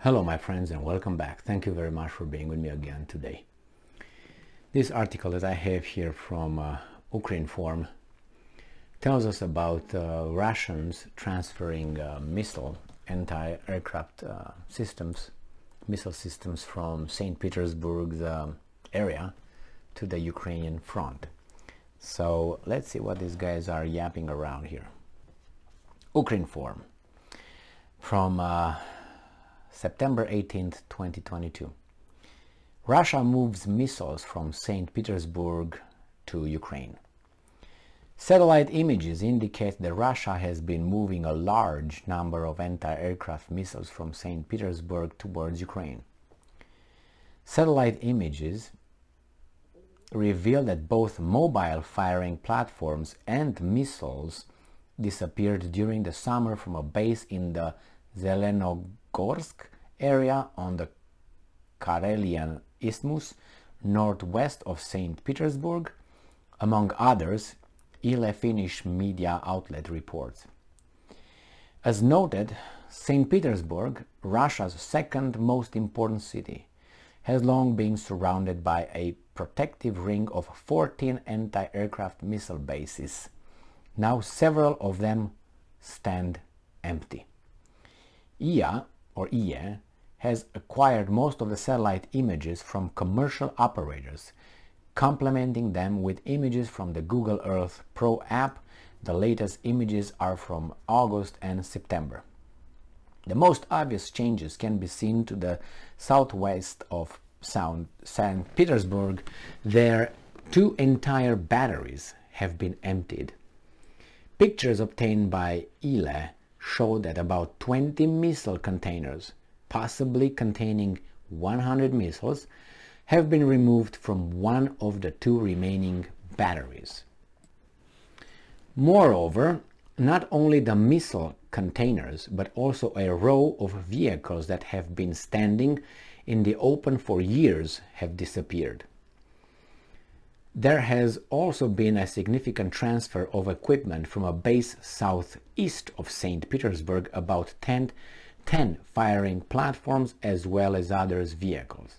Hello my friends and welcome back. Thank you very much for being with me again today. This article that I have here from uh, Ukrinform tells us about uh, Russians transferring uh, missile anti-aircraft uh, systems, missile systems from St. Petersburg's area to the Ukrainian front. So let's see what these guys are yapping around here. Ukraine Ukrinform from uh, September 18, 2022. Russia moves missiles from St. Petersburg to Ukraine. Satellite images indicate that Russia has been moving a large number of anti-aircraft missiles from St. Petersburg towards Ukraine. Satellite images reveal that both mobile firing platforms and missiles disappeared during the summer from a base in the Zelenogorsk area on the Karelian Isthmus, northwest of St. Petersburg, among others, Yle Finnish media outlet reports. As noted, St. Petersburg, Russia's second most important city, has long been surrounded by a protective ring of 14 anti-aircraft missile bases. Now several of them stand empty. IA, or IE, has acquired most of the satellite images from commercial operators, complementing them with images from the Google Earth Pro app. The latest images are from August and September. The most obvious changes can be seen to the southwest of St. Petersburg. There, two entire batteries have been emptied. Pictures obtained by Yle show that about 20 missile containers, possibly containing 100 missiles, have been removed from one of the two remaining batteries. Moreover, not only the missile containers, but also a row of vehicles that have been standing in the open for years have disappeared. There has also been a significant transfer of equipment from a base southeast of St. Petersburg, about 10, 10 firing platforms as well as others vehicles.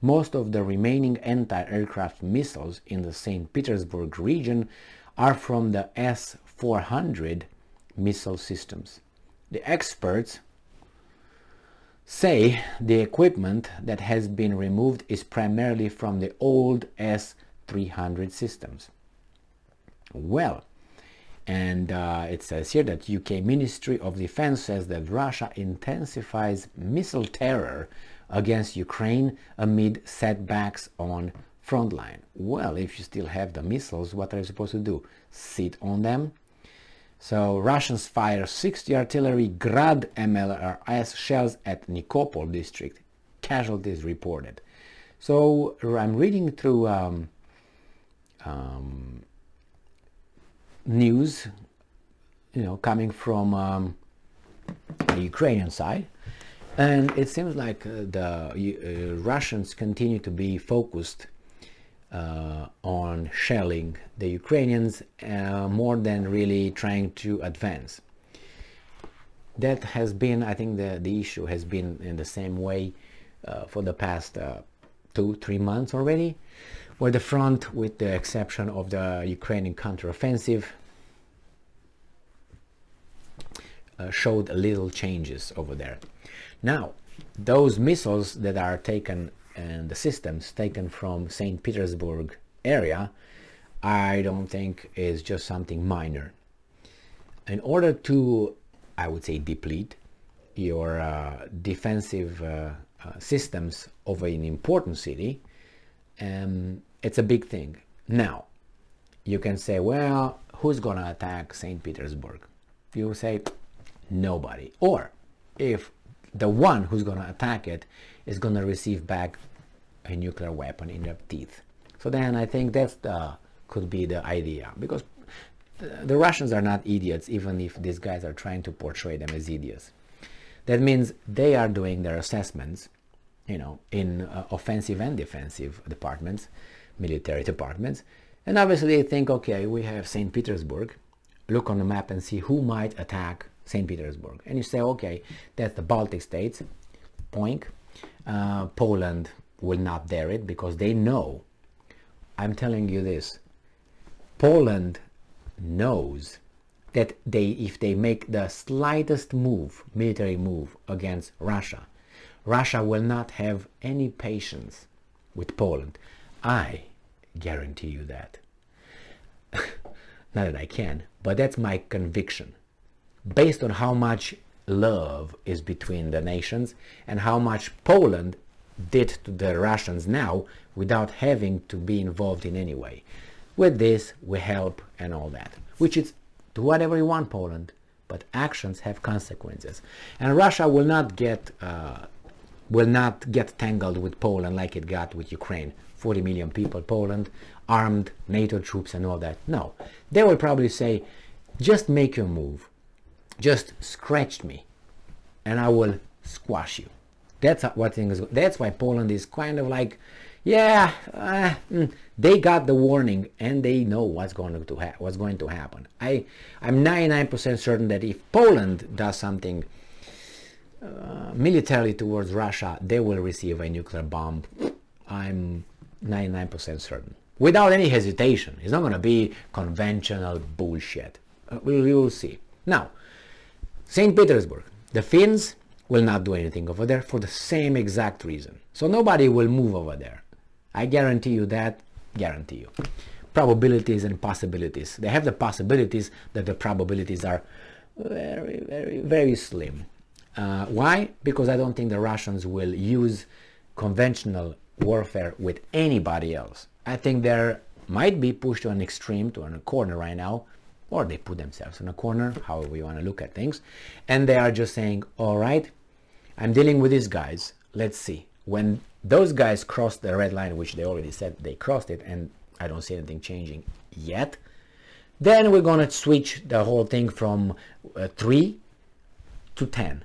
Most of the remaining anti-aircraft missiles in the St. Petersburg region are from the S-400 missile systems. The experts say the equipment that has been removed is primarily from the old S-400 300 systems. Well, and uh, it says here that UK Ministry of Defense says that Russia intensifies missile terror against Ukraine amid setbacks on frontline. Well, if you still have the missiles, what are you supposed to do? Sit on them? So Russians fire 60 artillery Grad MLRS shells at Nikopol district. Casualties reported. So I'm reading through um, um, news, you know, coming from um, the Ukrainian side. And it seems like uh, the uh, Russians continue to be focused uh, on shelling the Ukrainians uh, more than really trying to advance. That has been, I think the, the issue has been in the same way uh, for the past uh, two, three months already where the front, with the exception of the Ukrainian counteroffensive, uh, showed little changes over there. Now, those missiles that are taken and the systems taken from St. Petersburg area, I don't think is just something minor. In order to, I would say, deplete your uh, defensive uh, uh systems of an important city, um, it's a big thing. Now, you can say, well, who's going to attack St. Petersburg? You say, nobody. Or if the one who's going to attack it is going to receive back a nuclear weapon in their teeth. So then I think that's the, could be the idea because the Russians are not idiots even if these guys are trying to portray them as idiots. That means they are doing their assessments, you know, in uh, offensive and defensive departments military departments. And obviously they think, okay, we have St. Petersburg. Look on the map and see who might attack St. Petersburg. And you say, okay, that's the Baltic states, poink. Uh, Poland will not dare it because they know. I'm telling you this. Poland knows that they, if they make the slightest move, military move against Russia, Russia will not have any patience with Poland. I guarantee you that. not that I can, but that's my conviction. Based on how much love is between the nations and how much Poland did to the Russians now without having to be involved in any way. With this, we help and all that, which is do whatever you want, Poland, but actions have consequences. And Russia will not get uh, will not get tangled with Poland like it got with Ukraine. 40 million people, Poland, armed NATO troops and all that. No, they will probably say, just make your move, just scratch me, and I will squash you. That's what things. That's why Poland is kind of like, yeah, uh, mm, they got the warning and they know what's going to ha- what's going to happen. I I'm 99% certain that if Poland does something uh, militarily towards Russia, they will receive a nuclear bomb. I'm 99% certain, without any hesitation. It's not going to be conventional bullshit. Uh, we will see. Now, St. Petersburg, the Finns will not do anything over there for the same exact reason. So nobody will move over there. I guarantee you that, guarantee you. Probabilities and possibilities. They have the possibilities that the probabilities are very, very, very slim. Uh, why? Because I don't think the Russians will use conventional warfare with anybody else. I think they might be pushed to an extreme, to a corner right now, or they put themselves in a corner, however you want to look at things, and they are just saying, all right, I'm dealing with these guys. Let's see. When those guys cross the red line, which they already said they crossed it, and I don't see anything changing yet, then we're going to switch the whole thing from uh, 3 to 10.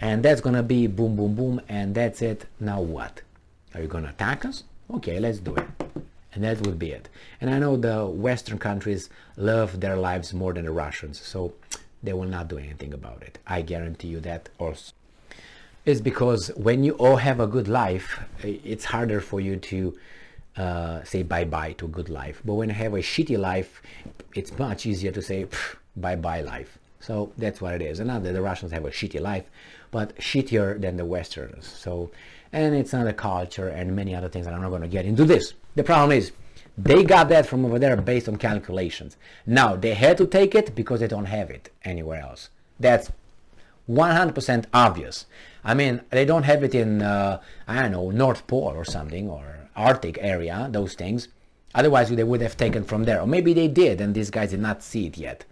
And that's going to be boom, boom, boom, and that's it. Now what? Are you going to attack us? Okay, let's do it. And that would be it. And I know the Western countries love their lives more than the Russians, so they will not do anything about it. I guarantee you that also is because when you all have a good life, it's harder for you to uh, say bye-bye to a good life. But when you have a shitty life, it's much easier to say bye-bye life. So that's what it is. And not that the Russians have a shitty life, but shittier than the Westerners. So, and it's another culture and many other things, and I'm not going to get into this. The problem is, they got that from over there based on calculations. Now, they had to take it because they don't have it anywhere else. That's 100% obvious. I mean, they don't have it in, uh, I don't know, North Pole or something, or Arctic area, those things. Otherwise, they would have taken from there. Or maybe they did, and these guys did not see it yet.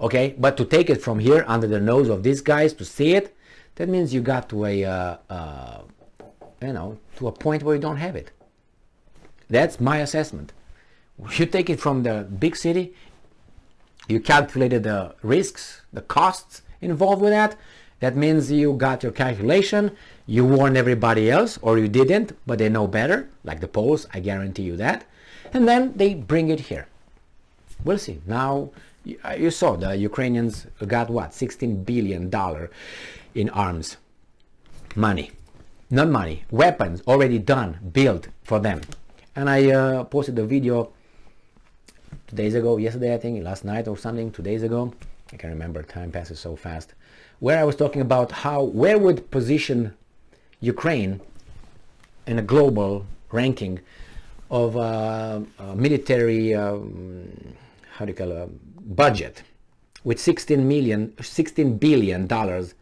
Okay, but to take it from here, under the nose of these guys, to see it, that means you got to a, uh, uh, you know, to a point where you don't have it. That's my assessment. You take it from the big city, you calculated the risks, the costs, involved with that. That means you got your calculation, you warned everybody else, or you didn't, but they know better, like the Poles, I guarantee you that. And then they bring it here. We'll see. Now, you uh, saw the Ukrainians got what? $16 billion in arms. Money. Not money. Weapons already done, built for them. And I uh, posted a video two days ago, yesterday I think, last night or something, two days ago, I can't remember time passes so fast where I was talking about how where would position Ukraine in a global ranking of uh, military um, how do you call it budget with 16 million 16 billion dollars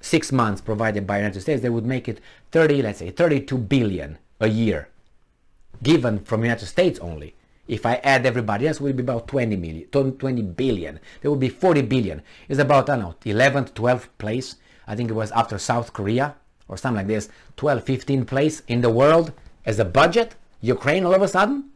six months provided by United States they would make it 30 let's say 32 billion a year given from United States only if I add everybody else, it will be about 20 million, 20 billion. There will be 40 billion. It's about, I don't know, 11th, 12th place. I think it was after South Korea or something like this. 12, 15 place in the world as a budget. Ukraine all of a sudden?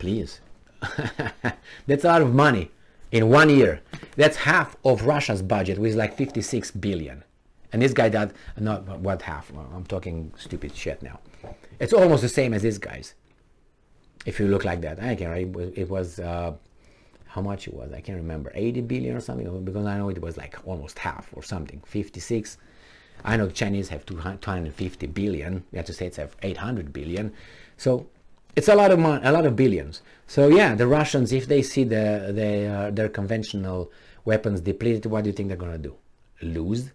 Please. That's a lot of money in one year. That's half of Russia's budget, which is like 56 billion. And this guy did not what half. I'm talking stupid shit now. It's almost the same as this guy's if you look like that. I can right? It was uh, how much it was. I can't remember, 80 billion or something. Because I know it was like almost half or something, 56. I know the Chinese have 250 billion. The United States have 800 billion. So it's a lot of money, a lot of billions. So yeah, the Russians, if they see the, the uh, their conventional weapons depleted, what do you think they're gonna do? Lose?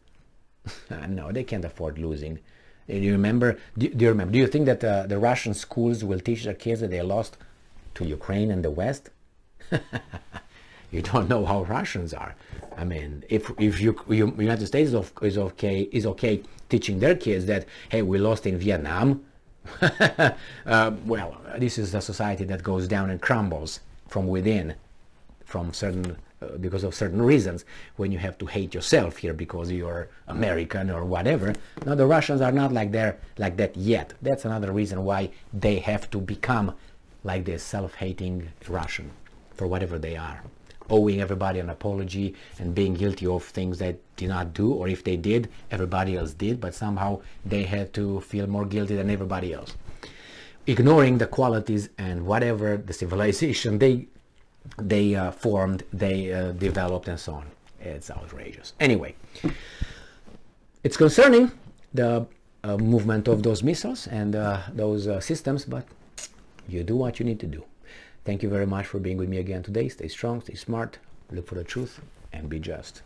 no, they can't afford losing. Do you remember? Do, do you remember? Do you think that uh, the Russian schools will teach their kids that they lost to Ukraine and the West? you don't know how Russians are. I mean, if if you, you United States is, is okay is okay teaching their kids that hey we lost in Vietnam, uh, well this is a society that goes down and crumbles from within, from certain uh, because of certain reasons. When you have to hate yourself here because you're American or whatever. Now the Russians are not like there like that yet. That's another reason why they have to become like this self-hating Russian for whatever they are owing everybody an apology and being guilty of things they did not do or if they did everybody else did but somehow they had to feel more guilty than everybody else. Ignoring the qualities and whatever the civilization they they uh, formed they uh, developed and so on. It's outrageous. Anyway it's concerning the uh, movement of those missiles and uh, those uh, systems but you do what you need to do Thank you very much for being with me again today. Stay strong, stay smart, look for the truth, and be just.